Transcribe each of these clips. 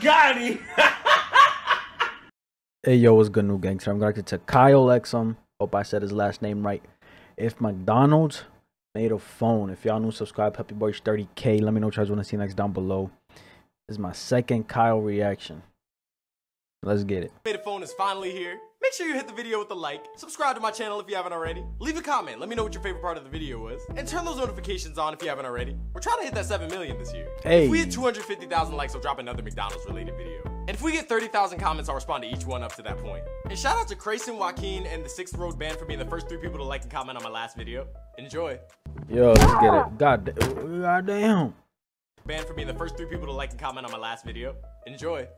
Got him. Hey yo, what's good, new gangster? I'm connected to Kyle Exum. Hope I said his last name right. If McDonald's made a phone, if y'all new, subscribe. Happy Boys 30k. Let me know what you guys want to see next down below. This is my second Kyle reaction. Let's get it. Made a phone is finally here. Make sure you hit the video with a like, subscribe to my channel if you haven't already, leave a comment, let me know what your favorite part of the video was, and turn those notifications on if you haven't already. We're trying to hit that 7 million this year. Hey. If we hit 250,000 likes, I'll drop another McDonald's related video. And if we get 30,000 comments, I'll respond to each one up to that point. And shout out to Crayson, Joaquin, and the Sixth Road Band for being the first three people to like and comment on my last video. Enjoy. Yo, let's get it. God, God damn. Band for being the first three people to like and comment on my last video. Enjoy.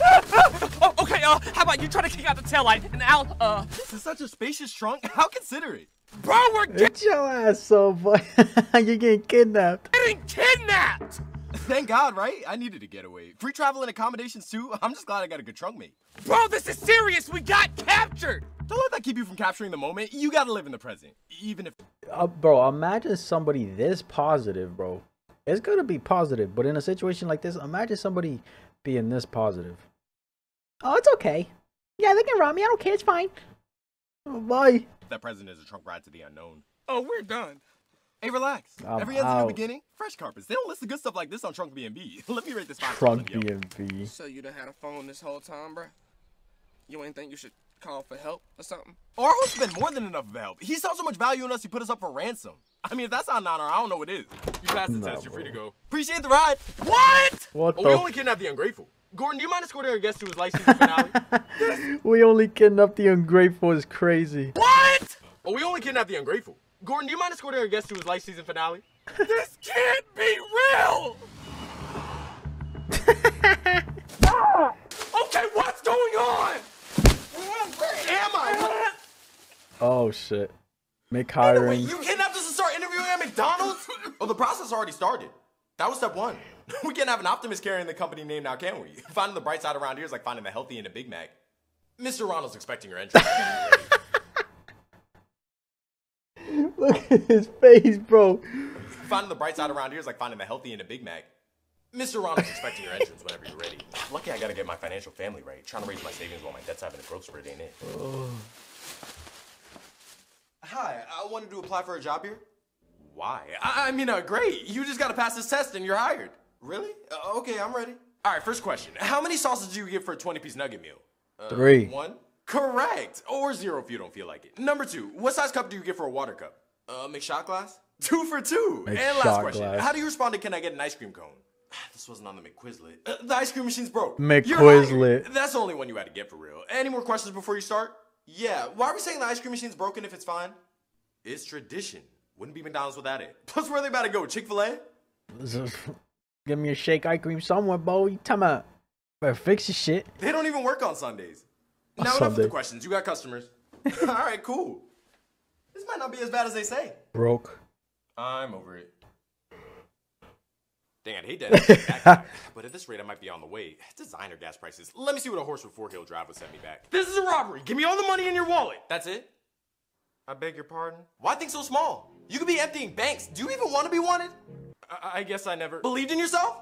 Oh, okay, uh, how about you try to kick out the taillight and I'll, uh, This is such a spacious trunk. How considerate. bro, we're Get your ass so boy. You're getting kidnapped. getting kidnapped! Thank God, right? I needed a getaway. Free travel and accommodations too. I'm just glad I got a good trunk mate. Bro, this is serious! We got captured! Don't let that keep you from capturing the moment. You gotta live in the present, even if. Uh, bro, imagine somebody this positive, bro. It's gonna be positive, but in a situation like this, imagine somebody being this positive. Oh, it's okay. Yeah, they can rob me. I don't care. It's fine. Oh, bye. That present is a trunk ride to the unknown. Oh, we're done. Hey, relax. I'm Every end's a new beginning. Fresh carpets. They don't list the good stuff like this on Trunk B&B. Let me rate this five Trunk stars on Yelp. B&B. So you done had a phone this whole time, bro? You ain't think you should call for help or something? Our host has been more than enough of help. He saw so much value in us, he put us up for ransom. I mean, if that's not an honor, I don't know what is. You passed the Nah, test. You're free to go. Appreciate the ride. What? What Oh, the we only kidnapped the ungrateful. Gordon, do you mind escorting our guest to his life season finale? We only kidnapped the ungrateful is crazy. what? Oh, we only kidnapped the ungrateful. Gordon, do you mind escorting our guest to his life season finale? This can't be real! Ah! Okay, what's going on? Where am I? Oh shit. Make Wait, hiring. you kidnapped us to start interviewing at McDonald's? oh, the process already started. That was step one. we can't have an optimist carrying the company name now, can we? Finding the bright side around here is like finding the healthy in a Big Mac. Mr. Ronald's expecting your entrance. Look at his face, bro. finding the bright side around here is like finding the healthy in a Big Mac. Mr. Ronald's expecting your entrance whenever you're ready. Lucky I gotta get my financial family right. Trying to raise my savings while my debt's having a growth spurt, ain't it? Hi, I wanted to apply for a job here. Why? I, I mean, uh, great. You just gotta pass this test and you're hired. Really? Uh, okay, I'm ready. All right, first question. How many sauces do you get for a 20 piece nugget meal? Uh, Three. One? Correct. Or zero if you don't feel like it. Number two, what size cup do you get for a water cup? Uh, make shot glass? Two for two. Make and last question. glass. How do you respond to can I get an ice cream cone? This wasn't on the McQuizlet. Uh, the ice cream machine's broke. McQuizlet. That's the only one you had to get for real. Any more questions before you start? Yeah. Why are we saying the ice cream machine's broken if it's fine? It's tradition. Wouldn't be McDonald's without it. Plus, where they about to go? Chick Fil A? Give me a shake ice cream somewhere, bro. You talking about better fix your shit. They don't even work on Sundays. Now enough of the questions. You got customers. All right, cool. This might not be as bad as they say. Broke. I'm over it. Dang, I'd hate but at this rate, I might be on the way. Designer gas prices. Let me see what a horse with four hill drive would send me back. This is a robbery. Give me all the money in your wallet. That's it. I beg your pardon. Why think so small? You could be emptying banks. Do you even want to be wanted? I, I guess I never believed in yourself.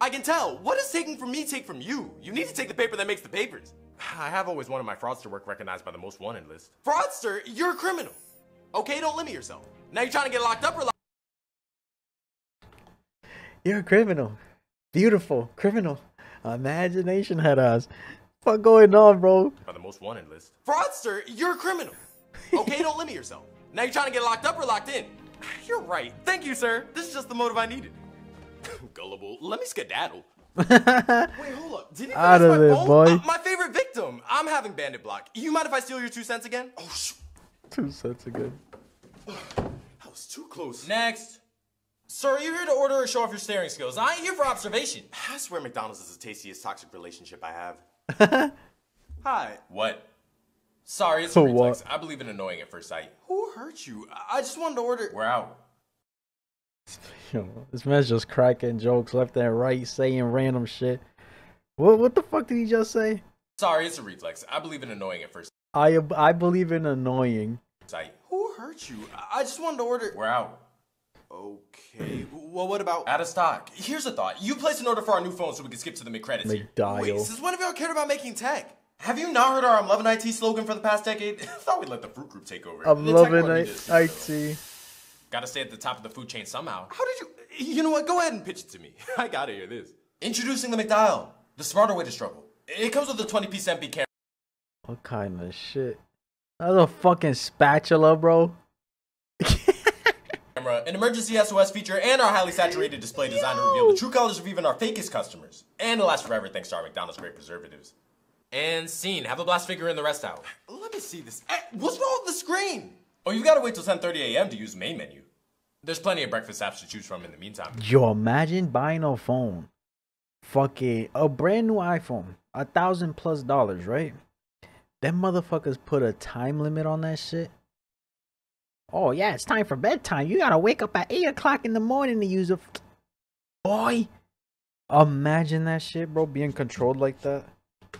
I can tell. What does taking from me take from you? You need to take the paper that makes the papers. I have always wanted my fraudster work recognized by the most wanted list. Fraudster, you're a criminal. Okay, don't limit yourself. Now you're trying to get locked up or locked You're a criminal. Beautiful criminal. Imagination had us. What going on, bro? by the most wanted list. Fraudster, you're a criminal. Okay, don't limit yourself. Now you're trying to get locked up or locked in. You're right. Thank you, sir. This is just the motive I needed. Gullible. Let me skedaddle. Wait, hold up. Did you Out of my there, phone? boy. Uh, my favorite victim. I'm having bandit block. You mind if I steal your two cents again? Oh, shoot. Two cents again. That was too close. Next. Sir, are you here to order or show off your staring skills? I ain't here for observation. I swear McDonald's is the tastiest toxic relationship I have. Hi. What? Sorry, it's a What? reflex. I believe in annoying at first sight. Who hurt you? I I just wanted to order. We're out. Yo, this man's just cracking jokes left and right, saying random shit. What what the fuck did he just say? Sorry, it's a reflex. I believe in annoying at first I I believe in annoying. sight. Who hurt you? I I just wanted to order. We're out. Okay. Well, what about out of stock? Here's a thought. You place an order for our new phone so we can skip to the mid credits. McDial. Wait, since when have y'all cared about making tech? Have you not heard our I'm loving IT slogan for the past decade? I thought we'd let the fruit group take over. I'm The tech loving world it. needs IT. Gotta stay at the top of the food chain somehow. How did you? You know what? Go ahead and pitch it to me. I gotta hear this. Introducing the McDial, the smarter way to struggle. It comes with a 20 piece MP camera. What kind of shit? That's a fucking spatula, bro. Camera, an emergency SOS feature, and our highly saturated display designed to reveal the true colors of even our fakest customers. And it'll last forever thanks to our McDonald's great preservatives. And scene. Have a blast figure in the rest out. Let me see this. Eh, what's wrong with the screen? Oh, you've got to wait till 10:30 a.m. to use main menu. There's plenty of breakfast apps to choose from in the meantime. Yo, imagine buying a phone, Fuck it. a brand new iPhone, a thousand plus dollars, right? Them motherfuckers put a time limit on that shit. Oh yeah, it's time for bedtime. You gotta wake up at eight o'clock in the morning to use a. F- Boy, imagine that shit, bro, being controlled like that.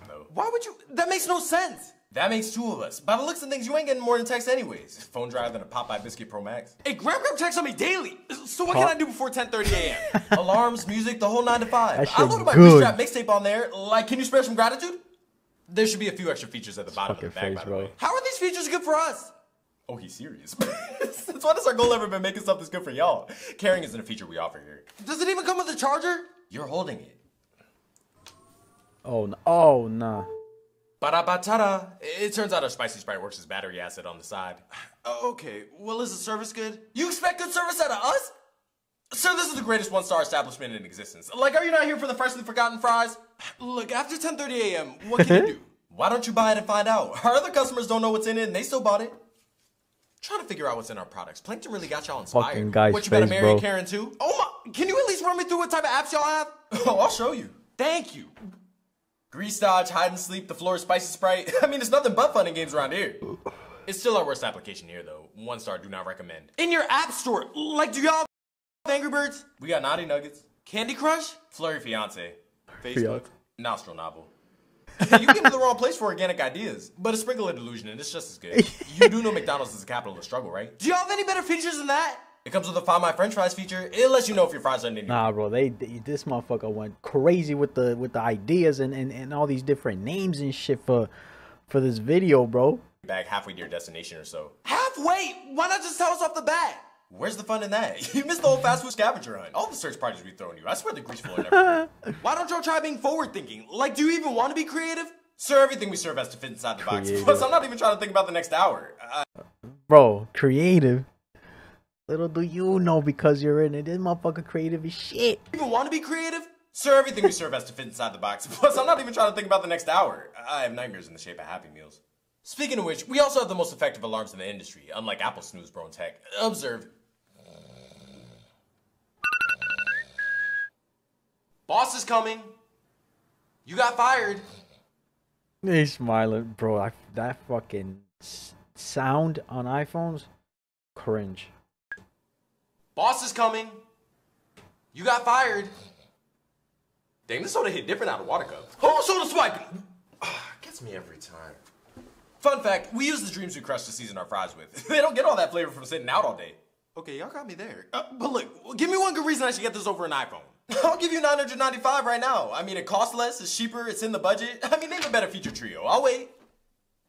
No. Why would you? That makes no sense. That makes two of us. By the looks of things, you ain't getting more than text anyways. Phone drier than a Popeye Biscuit Pro Max. Hey, Grab Grab texts on me daily. So what can I do before 10:30 a.m.? Alarms, music, the whole nine to five. That I loaded my good. bootstrap mixtape on there. Like, can you spare some gratitude? There should be a few extra features at the bottom of the fucking bag, face, by the bro. way. How are these features good for us? Oh, he's serious. Since when has our goal ever been making something that's good for y'all? Caring isn't a feature we offer here. Does it even come with a charger? You're holding it. Oh, no. oh nah. Ba-da-ba-ta-da. It turns out our Spicy Sprite works as battery acid on the side. Oh, okay, well, is the service good? You expect good service out of us? Sir, this is the greatest one-star establishment in existence. Like, are you not here for the freshly forgotten fries? Look, after 10.30 a.m., what can you do? Why don't you buy it and find out? Our other customers don't know what's in it, and they still bought it. Trying to figure out what's in our products. Plankton really got y'all inspired. Fucking guy's what, you better face, marry bro. Karen too? Oh my, can you at least run me through what type of apps y'all have? Oh, I'll show you. Thank you. Grease Dodge, Hide and Sleep, The Floor, Spicy Sprite. I mean, it's nothing but fun and games around here. It's still our worst application here, though. One star, do not recommend. In your app store, like, do y'all have Angry Birds? We got Naughty Nuggets. Candy Crush? Flurry Fiance. Facebook. Fiance. Nostril Novel. Yeah, you came to the wrong place for organic ideas, but a sprinkle of delusion, and it's just as good. You do know McDonald's is the capital of struggle, right? Do y'all have any better features than that? It comes with a Find My French Fries feature. It lets you know if your fries are in Nah, bro, they, they this motherfucker went crazy with the with the ideas and, and, and all these different names and shit for for this video, bro. Back halfway to your destination or so. Halfway? Why not just tell us off the bat? Where's the fun in that? You missed the whole fast food scavenger hunt. All the search parties we throwing you. I swear the grease floor never. Why don't y'all try being forward thinking? Like, do you even want to be creative? Sir, everything we serve has to fit inside the box. Creative. Plus, I'm not even trying to think about the next hour. Uh, Bro, creative. Little do you know because you're in it. This motherfucker creative as shit. You even want to be creative? Sir, everything we serve has to fit inside the box. Plus, I'm not even trying to think about the next hour. I have nightmares in the shape of Happy Meals. Speaking of which, we also have the most effective alarms in the industry, unlike Apple Snooze Bro and Tech. Observe. Boss is coming. You got fired. He's smiling, bro. I, that fucking s- sound on iPhones, cringe. Boss is coming. You got fired. Dang, this soda hit different out of water cup. Oh, soda swiping. Ah, Gets me every time. Fun fact, we use the dreams we crush to season our fries with. they don't get all that flavor from sitting out all day. Okay, y'all got me there. Uh, but look, give me one good reason I should get this over an iPhone. I'll give you 995 right now. I mean, it costs less, it's cheaper, it's in the budget. I mean, name a better feature trio. I'll wait.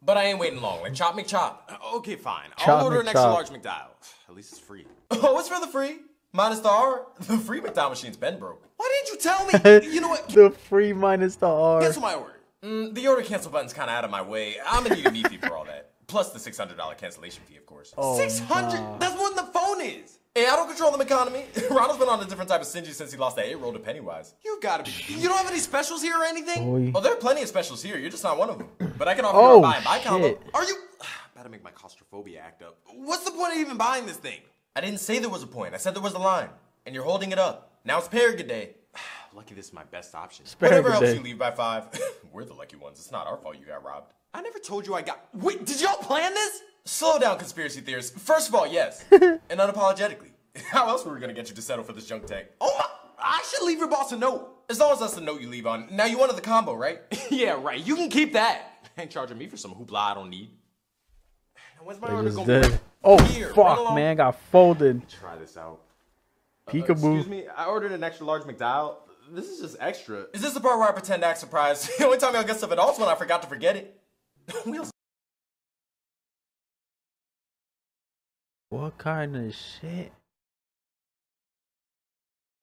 But I ain't waiting long. Like Chop McChop. Okay, fine. Chop I'll order an extra large McDial. At least it's free. Oh, it's for the free. Minus the R. The free McDial machine's been broke. Why didn't you tell me? you know what? the free minus the R. Cancel my order. Mm, the order cancel button's kind of out of my way. I'm gonna need a meat fee for all that. Plus the $600 cancellation fee, of course. Oh, 600 nah. That's more than the phone is! Hey, I don't control the economy. Ronald's been on a different type of stingy since he lost that 8 roll to Pennywise. You gotta be. You don't have any specials here or anything? Boy. Oh, there are plenty of specials here. You're just not one of them. But I can offer Oh, you a oh, buy and buy combo. shit. Are you. Better make my claustrophobia act up. What's the point of even buying this thing? I didn't say there was a point. I said there was a line. And you're holding it up. Now it's Paragon Day. Lucky this is my best option. Whatever Paragon helps Day. you leave by five. We're the lucky ones. It's not our fault you got robbed. I never told you I got. Wait, did y'all plan this? Slow down, conspiracy theorists. First of all, yes. and unapologetically. How else were we gonna get you to settle for this junk tech? Oh my. I should leave your boss a note. As long as that's the note you leave on. Now you wanted the combo, right? yeah, right. You can keep that. Ain't charging me for some hoopla I don't need. Now, when's my They order gonna be? Oh Here, fuck, along. man, got folded. Try this out. Peekaboo. Uh, excuse me, I ordered an extra large McDowell. This is just extra. Is this the part where I pretend to act surprised? the only time I'll get stuff at all is when I forgot to forget it. What kind of shit?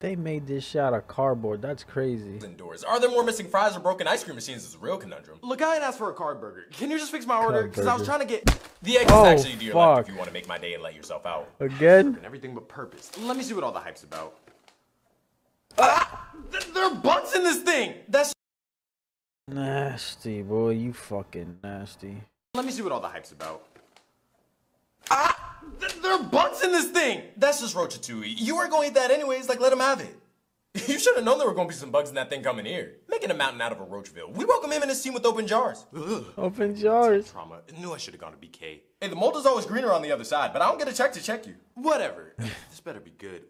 They made this shit out of cardboard. That's crazy. Indoors. Are there more missing fries or broken ice cream machines? Is a real conundrum. Look, I ain't asked for a card burger. Can you just fix my order? Because I was burger. trying to get. The egg is Oh, actually to your left fuck. if you want to make my day and let yourself out. Again? And everything but purpose. Let me see what all the hype's about. Ah! Th- There are bugs in this thing! That's. Nasty, boy. You fucking nasty. Let me see what all the hype's about. Ah! Th- There are bugs in this thing! That's just Roachatui. You weren't going to eat that anyways, like let him have it. You should have known there were going to be some bugs in that thing coming here. Making a mountain out of a Roachville. We welcome him and his team with open jars. Ugh. Open jars. Trauma. Knew I should have gone to BK. Hey, the mold is always greener on the other side, but I don't get a check to check you. Whatever. this better be good.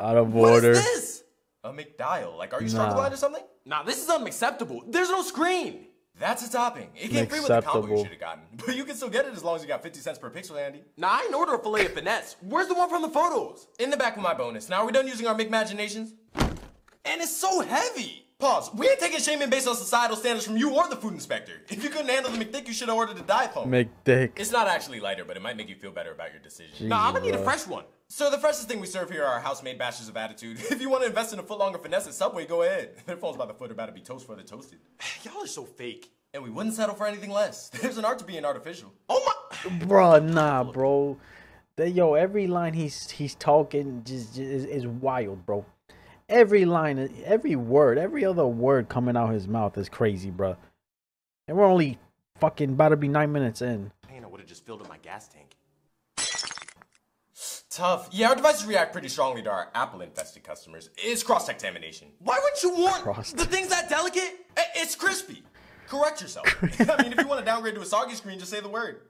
Out of What order. What is this? A McDial. Like, are you Nah. struggling or something? Nah, this is unacceptable. There's no screen. That's a topping. It came free with the combo you should have gotten. But you can still get it as long as you got 50 cents per pixel handy. Now, I ain't order a filet of finesse. Where's the one from the photos? In the back of my bonus. Now, are we done using our McMaginations? And it's so heavy. Pause. We ain't taking shaming based on societal standards from you or the food inspector. If you couldn't handle the McThick, you should have ordered a diet foam. McDick. It's not actually lighter, but it might make you feel better about your decision. Jesus, nah, I'm gonna need a fresh one. So the freshest thing we serve here are our house-made bashes of attitude. If you want to invest in a foot longer finesse at Subway, go ahead. Their phones by the foot are about to be toast for the toasted. Y'all are so fake. And we wouldn't settle for anything less. There's an art to being artificial. Oh my! Bruh, nah, bro. That yo, every line he's he's talking just, just is, is wild, bro. Every line, every word, every other word coming out his mouth is crazy, bruh. And we're only fucking about to be nine minutes in. Man, I would have just filled up my gas tank. Tough. Yeah, our devices react pretty strongly to our Apple-infested customers. It's cross-contamination. Why wouldn't you want Cross- the thing's that delicate? It's crispy. Correct yourself. I mean, if you want to downgrade to a soggy screen, just say the word.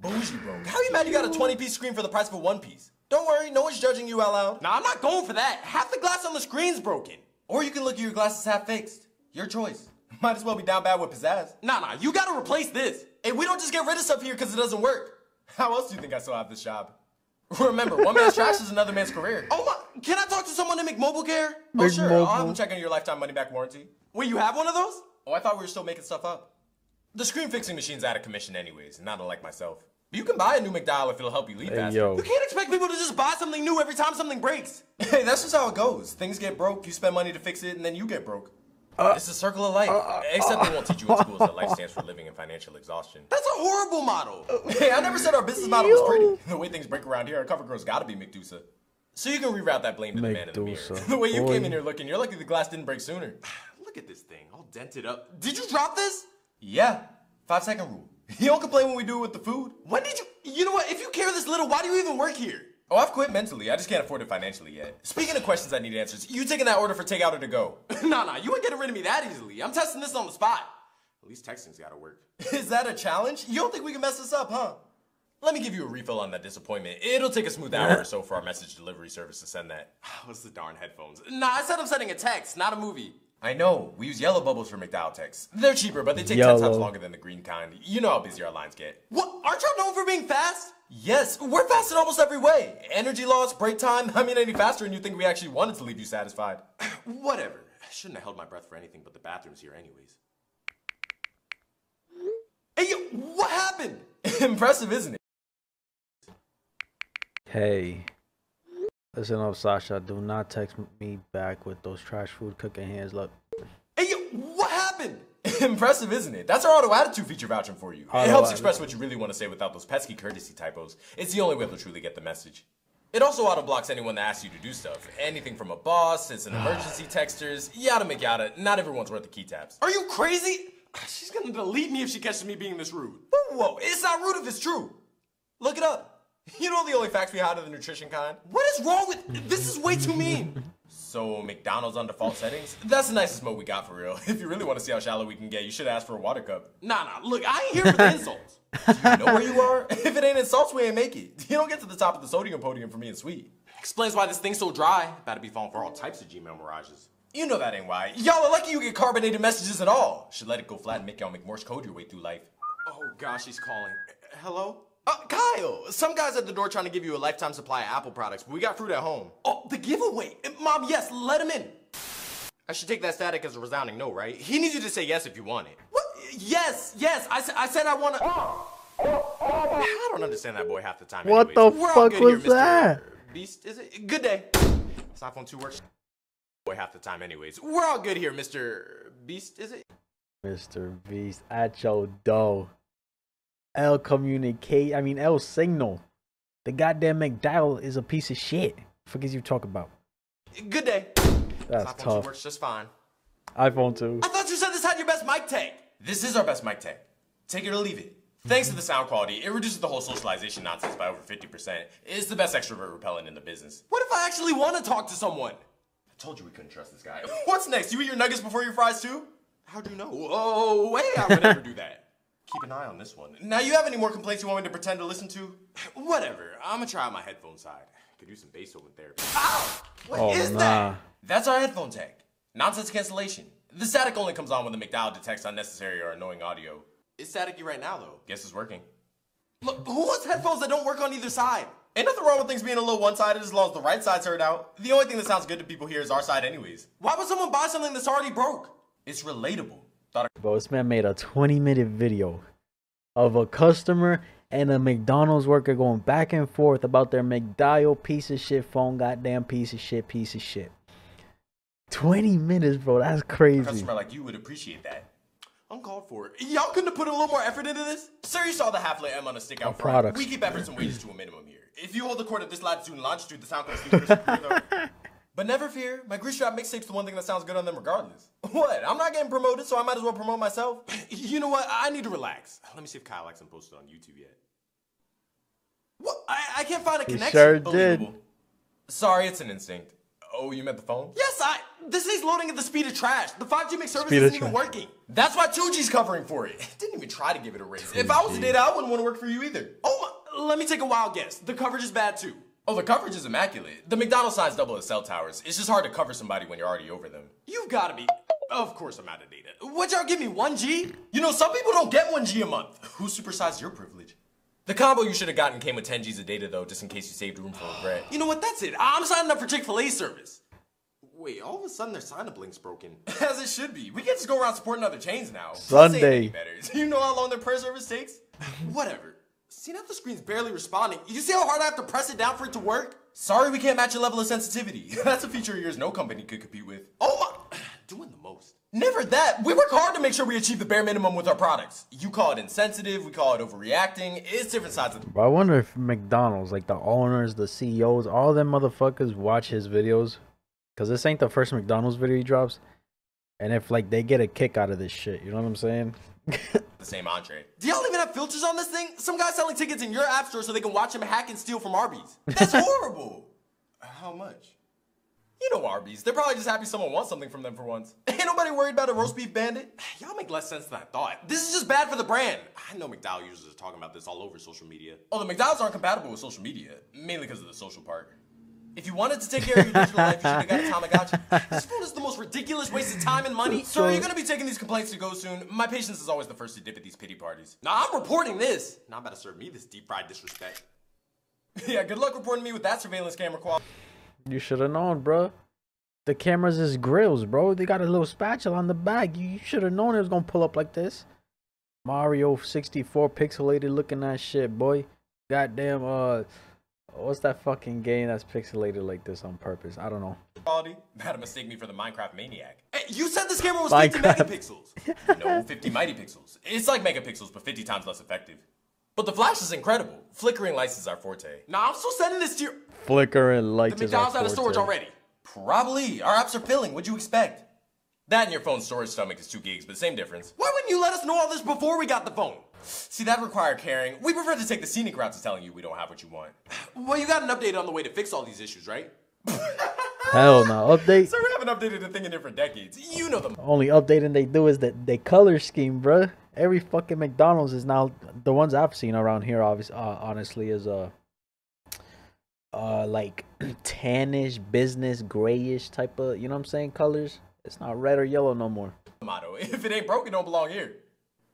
Bougie, bro. How you mad you got a 20-piece screen for the price of a one-piece? Don't worry, no one's judging you out loud. Nah, I'm not going for that. Half the glass on the screen's broken. Or you can look at your glasses half fixed. Your choice. Might as well be down bad with pizzazz. Nah, nah, you gotta replace this. And we don't just get rid of stuff here because it doesn't work. How else do you think I still have this job? Remember, one man's trash is another man's career. Oh my, can I talk to someone in McMobile Care? Oh sure, I'll have them check on your lifetime money back warranty. Wait, you have one of those? Oh, I thought we were still making stuff up. The screen fixing machine's out of commission anyways, not unlike myself. But you can buy a new McDowell if it'll help you leave Hey, faster. yo. You can't expect people to just buy something new every time something breaks. Hey, that's just how it goes. Things get broke, you spend money to fix it, and then you get broke. Uh, it's a circle of life. Uh, uh, Except they won't teach you in schools that life stands for living in financial exhaustion. That's a horrible model. hey, I never said our business model was pretty. The way things break around here, our cover girl's gotta be McDusa. So you can reroute that blame to the man in the mirror. McDusa. the way you Boy. came in here looking, you're lucky the glass didn't break sooner. Look at this thing, all dented up. Did you drop this? Yeah. Five second rule. You don't complain when we do it with the food. When did you? You know what? If you care this little, why do you even work here? Oh, I've quit mentally. I just can't afford it financially yet. Speaking of questions I need answers, you taking that order for takeout or to go? nah, nah, you ain't getting rid of me that easily. I'm testing this on the spot. At least texting's gotta work. Is that a challenge? You don't think we can mess this up, huh? Let me give you a refill on that disappointment. It'll take a smooth hour or so for our message delivery service to send that. What's the darn headphones? Nah, I said I'm sending a text, not a movie. I know. We use yellow bubbles for McDowell texts. They're cheaper, but they take 10 times longer than the green kind. You know how busy our lines get. What? Aren't y'all known for being fast? Yes, we're fast in almost every way. Energy loss, break time. I mean, any faster, and you think we actually wanted to leave you satisfied. Whatever. I shouldn't have held my breath for anything but the bathrooms here, anyways. Hey, what happened? Impressive, isn't it? Hey. Listen up, Sasha. Do not text me back with those trash food cooking hands. Look. Hey, yo, what happened? Impressive, isn't it? That's our auto attitude feature vouching for you. Auto it helps express what you really want to say without those pesky courtesy typos. It's the only way to truly get the message. It also auto blocks anyone that asks you to do stuff. Anything from a boss, it's an emergency texters, yada yada. Not everyone's worth the key tabs. Are you crazy? She's gonna delete me if she catches me being this rude. Whoa, whoa, it's not rude if it's true. Look it up. You know the only facts we hide are the nutrition kind. What is wrong with this? Is way too mean. So McDonald's on default settings? That's the nicest mode we got for real. If you really want to see how shallow we can get, you should ask for a water cup. Nah, nah. Look, I ain't here for the insults. Do you know where you are? If it ain't insults, we ain't make it. You don't get to the top of the sodium podium for me and sweet. Explains why this thing's so dry. About to be falling for all types of Gmail mirages. You know that ain't why. Y'all are lucky you get carbonated messages at all. Should let it go flat and make y'all make Morse code your way through life. Oh gosh, he's calling. Hello? Uh, Kyle, some guy's at the door trying to give you a lifetime supply of Apple products, but we got fruit at home. Oh, the giveaway. Mom, yes, let him in. I should take that static as a resounding no, right? He needs you to say yes if you want it. What? Yes, yes. I, I said I want to. I don't understand that boy half the time. What anyways. the We're fuck good here, was Mr. that? Beast, is it? Good day. This iPhone 2 works. Boy, half the time, anyways. We're all good here, Mr. Beast, is it? Mr. Beast at your dough. El Communicate, I mean El Signal. The goddamn McDowell is a piece of shit. Is you talk about? Good day. That's iPhone 2 tough. works just fine. iPhone 2. I thought you said this had your best mic tag. This is our best mic tag. Take it or leave it. Thanks to the sound quality, it reduces the whole socialization nonsense by over 50%. It's the best extrovert repellent in the business. What if I actually want to talk to someone? I told you we couldn't trust this guy. What's next? You eat your nuggets before your fries too? How do you know? Oh, wait, I would never do that. Keep an eye on this one. Now, you have any more complaints you want me to pretend to listen to? Whatever. I'm gonna try out my headphone side. Could use some bass over therapy. Ow! What oh, is Oh, nah. that? That's our headphone tag. Nonsense cancellation. The static only comes on when the McDowell detects unnecessary or annoying audio. It's staticky right now, though. Guess it's working. Look, who wants headphones that don't work on either side? Ain't nothing wrong with things being a little one-sided as long as the right side's heard out. The only thing that sounds good to people here is our side anyways. Why would someone buy something that's already broke? It's relatable. Bro, this man made a 20 minute video of a customer and a McDonald's worker going back and forth about their McDial piece of shit phone, goddamn piece of shit, piece of shit. 20 minutes, bro. That's a crazy. customer like you would appreciate that. Uncalled for. Y'all couldn't have put a little more effort into this? Sir, you saw the half lit M on a stick out front. products. We keep efforts and wages to a minimum here. If you hold the cord at this latitude and longitude, the sound comes through crystal clear, though. But never fear, my grease trap mixtape's the one thing that sounds good on them regardless. What? I'm not getting promoted, so I might as well promote myself. You know what? I need to relax. Let me see if Kyle Exum posted on YouTube yet. What? I, I can't find a He connection. sure did. Sorry, it's an instinct. Oh, you meant the phone? Yes, I. This thing's loading at the speed of trash. The 5G mix service Speed isn't even working. That's why 2G's covering for it. Didn't even try to give it a raise. If I was a data, I wouldn't want to work for you either. Oh, my, let me take a wild guess. The coverage is bad too. Oh, the coverage is immaculate. The McDonald's signs double as cell towers. It's just hard to cover somebody when you're already over them. You've got to be. Of course, I'm out of data. Would y'all give me 1G? You know, some people don't get 1G a month. Who supersized your privilege? The combo you should have gotten came with 10 G's of data, though, just in case you saved room for regret. You know what? That's it. I'm signing up for Chick fil A service. Wait, all of a sudden their sign up link's broken. As it should be. We can't just go around supporting other chains now. Sunday. better. You know how long their prayer service takes? Whatever. See now the screen's barely responding. You see how hard I have to press it down for it to work? Sorry we can't match your level of sensitivity. That's a feature of yours no company could compete with. Oh my doing the most. Never that. We work hard to make sure we achieve the bare minimum with our products. You call it insensitive, we call it overreacting. It's different sides of the Bro, I wonder if McDonald's, like the owners, the CEOs, all them motherfuckers watch his videos. Cause this ain't the first McDonald's video he drops. And if like they get a kick out of this shit, you know what I'm saying? the same entree. Do y'all even have filters on this thing? Some guy selling tickets in your app store so they can watch him hack and steal from Arby's. That's horrible. How much? You know Arby's. They're probably just happy someone wants something from them for once. Ain't nobody worried about a roast beef bandit. Y'all make less sense than I thought. This is just bad for the brand. I know McDowell users are talking about this all over social media. Oh, the McDowells aren't compatible with social media, mainly because of the social part. If you wanted to take care of your digital life, you should have got a Tamagotchi. This phone is the most ridiculous waste of time and money. Sir, are you gonna be taking these complaints to go soon? My patience is always the first to dip at these pity parties. Now I'm reporting this. Not about to serve me this deep fried disrespect. yeah, good luck reporting me with that surveillance camera quality. You should have known, bro. The cameras is grills, bro. They got a little spatula on the back. You, you should have known it was gonna pull up like this. Mario 64 pixelated looking that shit, boy. Goddamn, uh, what's that fucking game that's pixelated like this on purpose? I don't know. Quality? To mistake me for the Minecraft maniac. Hey, you said this camera was 50 megapixels. no, 50 mighty pixels. It's like megapixels, but 50 times less effective. But the flash is incredible. Flickering lights is our forte. Nah, I'm still sending this to your. Flicker and lights The is our McDonald's out of storage already. Probably. Our apps are filling. What'd you expect? That and your phone's storage stomach is 2 gigs, but same difference. Why wouldn't you let us know all this before we got the phone? See, that require caring. We prefer to take the scenic route to telling you we don't have what you want. Well, you got an update on the way to fix all these issues, right? Hell no. Update. Sir, we haven't updated a thing in different decades. You know them. Only updating they do is that they color scheme, bruh. Every fucking McDonald's is now the ones I've seen around here. Obviously, uh, honestly, is uh, uh, like tannish, business, grayish type of. You know what I'm saying? Colors. It's not red or yellow no more. motto. If it ain't broke, it don't belong here.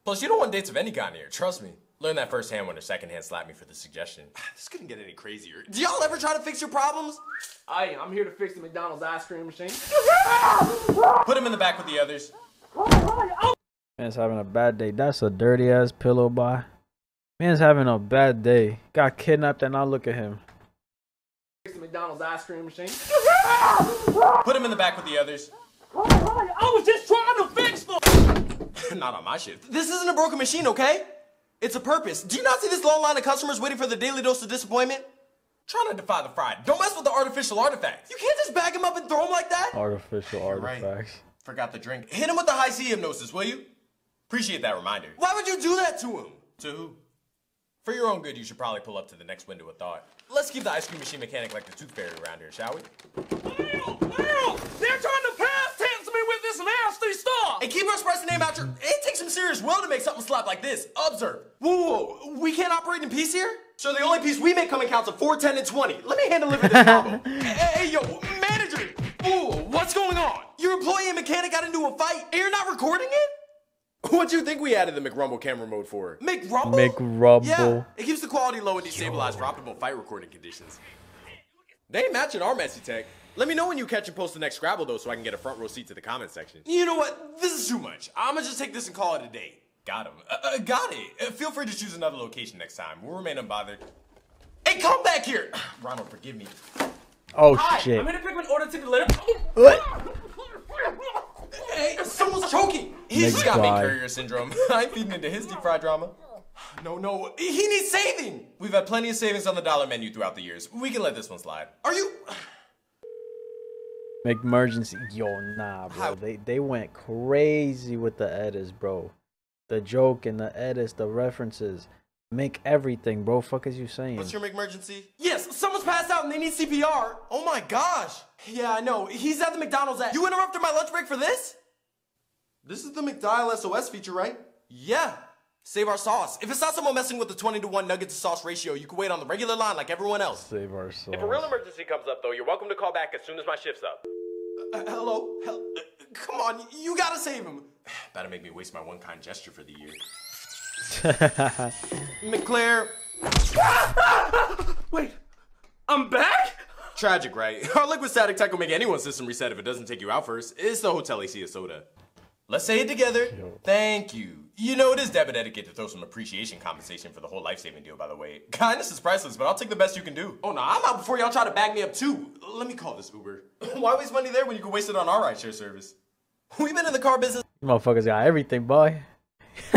Plus, you don't want dates of any kind here. Trust me. Learned that firsthand when a secondhand slapped me for the suggestion. This couldn't get any crazier. Do y'all ever try to fix your problems? Hey, I'm here to fix the McDonald's ice cream machine. Put him in the back with the others. Man's having a bad day. That's a dirty ass pillow boy. Man's having a bad day. Got kidnapped and now look at him. Fix the McDonald's ice cream machine. Put him in the back with the others. I was just trying to fix them. Not on my shift. This isn't a broken machine, okay? It's a purpose. Do you not see this long line of customers waiting for the daily dose of disappointment? Trying to defy the fried. Don't mess with the artificial artifacts. You can't just bag him up and throw him like that. Artificial right. artifacts. Forgot the drink. Hit him with the high C hypnosis, will you? Appreciate that reminder. Why would you do that to him? To who? For your own good, you should probably pull up to the next window of thought. Let's keep the ice cream machine mechanic like the tooth fairy around here, shall we? Ow, ow, they're trying to pass tense me with this nasty stuff. Hey, keep our expressing name out your. It takes some serious will to make something slap like this. Observe. Whoa, whoa, whoa. we can't operate in peace here. So the only piece we make come in counts of 4, 10, and 20. Let me hand deliver this combo. hey, hey, yo, manager. Whoa, what's going on? Your employee and mechanic got into a fight, and you're not recording it? What'd you think we added the McRumble camera mode for? McRumble? McRumble. Yeah, it keeps the quality low and destabilized for optimal fight recording conditions. They ain't matching our messy tech. Let me know when you catch and post the next Scrabble though so I can get a front row seat to the comment section. You know what? This is too much. I'ma just take this and call it a day. Got him. Uh, uh, got it. Uh, feel free to choose another location next time. We'll remain unbothered. Hey, come back here! Ronald, forgive me. Oh Hi, shit. I'm here to pick an order to deliver. What? Hey, someone's choking! He's Next got guy. me courier syndrome. I'm feeding into his deep fried drama. No, no, he needs saving! We've had plenty of savings on the dollar menu throughout the years. We can let this one slide. Are you. McEmergency. Yo, nah, bro. How- They they went crazy with the edits, bro. The joke and the edits, the references. Make everything, bro. Fuck is you saying? What's your emergency? Yes, someone's passed out and they need CPR. Oh my gosh. Yeah, I know. He's at the McDonald's at. You interrupted my lunch break for this? This is the McDial SOS feature, right? Yeah. Save our sauce. If it's not someone messing with the 20 to 1 nugget to sauce ratio, you can wait on the regular line like everyone else. Save our sauce. If a real emergency comes up, though, you're welcome to call back as soon as my shift's up. Uh, hello? Hel- uh, come on, you gotta save him. That'll make me waste my one kind gesture for the year. McClare. Wait, I'm back? Tragic, right? Our liquid static tech will make anyone's system reset if it doesn't take you out first. It's the hotel AC of soda. Let's say it together. Thank you. You know, it is debit etiquette to throw some appreciation compensation for the whole life saving deal, by the way. Kindness is priceless, but I'll take the best you can do. Oh, no, I'm out before y'all try to bag me up, too. Let me call this Uber. Why waste money there when you can waste it on our rideshare service? We've been in the car business Motherfuckers got everything, boy.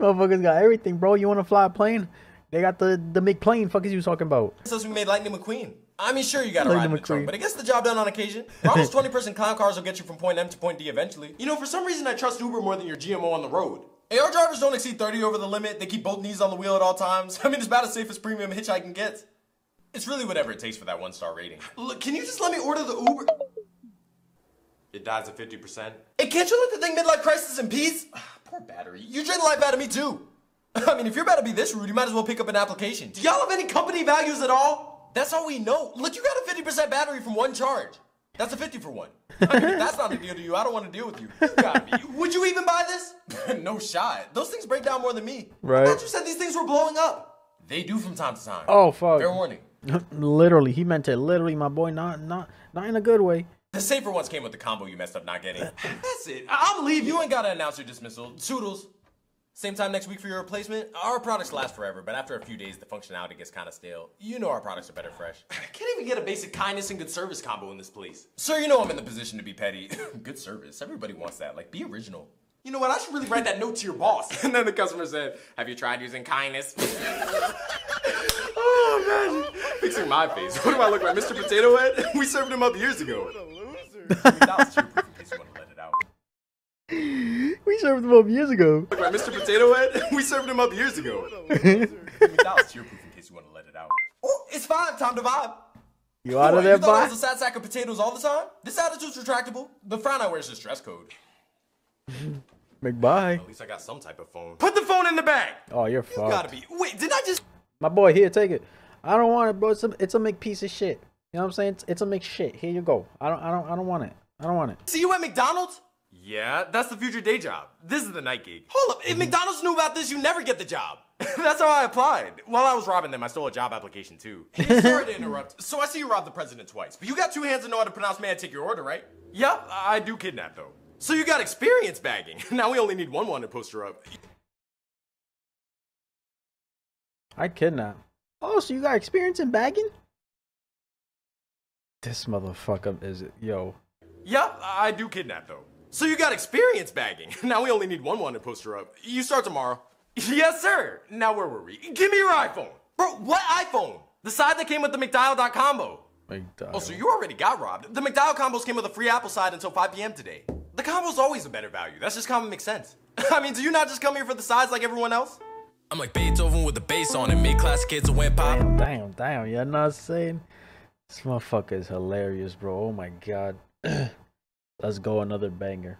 Motherfuckers got everything, bro. You want to fly a plane? They got the the McPlane. Fuck is you talking about? since we made Lightning McQueen. I mean, sure, you got to Lightning ride in the trunk, McQueen. but it gets the job done on occasion. Ronald's 20% clown cars will get you from point M to point D eventually. You know, for some reason, I trust Uber more than your GMO on the road. AR drivers don't exceed 30 over the limit. They keep both knees on the wheel at all times. I mean, it's about as safe as premium hitchhiking gets. It's really whatever it takes for that one star rating. Look, can you just let me order the Uber? It dies at 50%. Hey, can't you let the thing midlife crisis in peace? Poor battery. You drain the life out of me too. I mean, if you're about to be this rude, you might as well pick up an application. Do y'all have any company values at all? That's all we know. Look, you got a 50% battery from one charge. That's a 50 for one. I mean, that's not a deal to you, I don't want to deal with you. You. Would you even buy this? no shot. Those things break down more than me. Right. I thought you said these things were blowing up. They do from time to time. Oh fuck. Fair warning. literally, he meant it literally, my boy. Not not not in a good way. The safer ones came with the combo you messed up not getting. That's it. I'm leaving. You ain't gotta announce your dismissal. Toodles. Same time next week for your replacement. Our products last forever, but after a few days, the functionality gets kind of stale. You know our products are better fresh. I can't even get a basic kindness and good service combo in this place. Sir, you know I'm in the position to be petty. good service. Everybody wants that. Like, be original. You know what? I should really write that note to your boss. And then the customer said, Have you tried using kindness? oh, man. Fixing my face. What do I look like, Mr. Potato Head? We served him up years ago. that was cheap in case you want to let it out. We served him up years ago. Look like Mr. Potato Head? We served him up years ago. McDonald's cheer proof in case you want to let it out. Oh, it's fine. Time to vibe. You out What, of there, you thought I was a sad sack of potatoes all the time? This attitude's retractable. The frown I wear is just dress code. McBye. At least I got some type of phone. Put the phone in the bag. Oh, you're You gotta be. Wait, did I just? My boy, here, take it. I don't want it, bro. It's a it's a make piece of shit. You know what I'm saying? It's, it's a make shit. Here you go. I don't I don't I don't want it. I don't want it. See you at McDonald's? Yeah, that's the future day job. This is the night gig. Hold up, if McDonald's knew about this, you never get the job. That's how I applied. While I was robbing them, I stole a job application too. Hey, sorry to interrupt. So I see you robbed the president twice, but you got two hands and know how to pronounce "May I take your order?" Right? Yep, I do kidnap though. So you got experience bagging. Now we only need one wanted poster up. I kidnap. Oh, so you got experience in bagging? This motherfucker is it, yo. Yep, I do kidnap though. So you got experience bagging. Now we only need one wanted poster up. You start tomorrow. Yes, sir. Now where were we? Give me your iPhone. Bro, what iPhone? The side that came with the McDial combo. McDial. Oh, so you already got robbed. The McDial combos came with a free Apple side until 5 p.m. today. The combo's always a better value. That's just common makes sense. I mean, do you not just come here for the sides like everyone else? I'm like Beethoven with the bass on it. Mid class kids who went pop. Damn, damn, damn. You're not saying this motherfucker is hilarious, bro. Oh my god. Let's go another banger.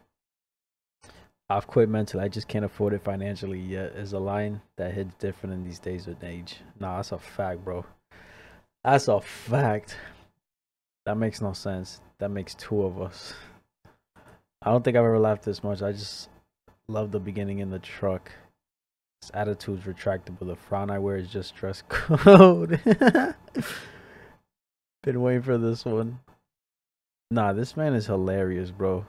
I've quit mentally. I just can't afford it financially yet. Is a line that hits different in these days with age. Nah, that's a fact, bro. That's a fact. That makes no sense. That makes two of us. I don't think I've ever laughed this much. I just love the beginning in the truck. His attitude's retractable. The frown I wear is just dress code. Been waiting for this one. Nah, this man is hilarious, bro.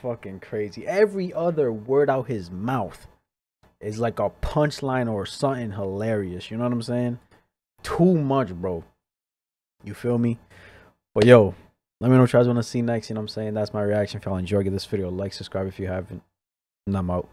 Fucking crazy. Every other word out his mouth is like a punchline or something hilarious. You know what I'm saying? Too much, bro. You feel me? But yo, let me know what you guys want to see next. You know what I'm saying? That's my reaction. If y'all enjoy, give this video like, subscribe if you haven't. And I'm out.